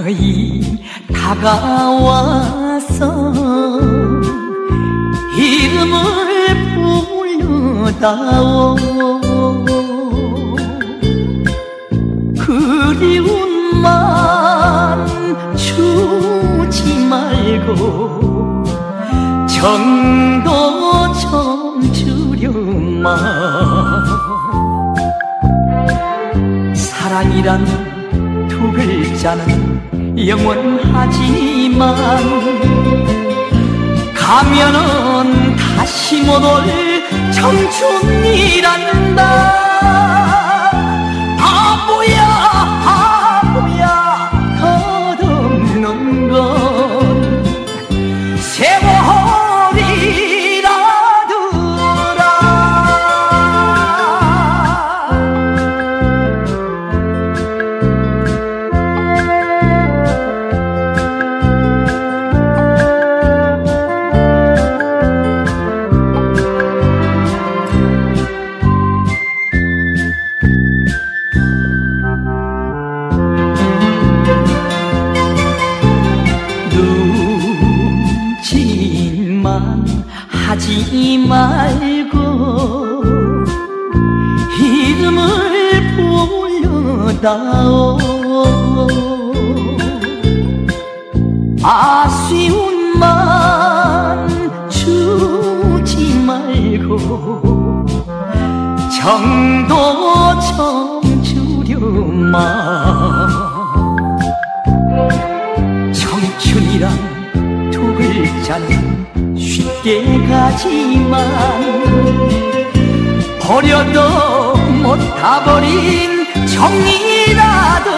서서히 다가와서 이름을 불러다오. 그리움만 주지 말고 정도 좀 주려마 사랑이란 두 글자는 영원하지만 가면은 다시 못 올 청춘이란다 하지 말고 이름을 불러다오. 아쉬움만 주지 말고 정도 좀 주려마 늦게 가지만 버려도 못 타버린 정이라더라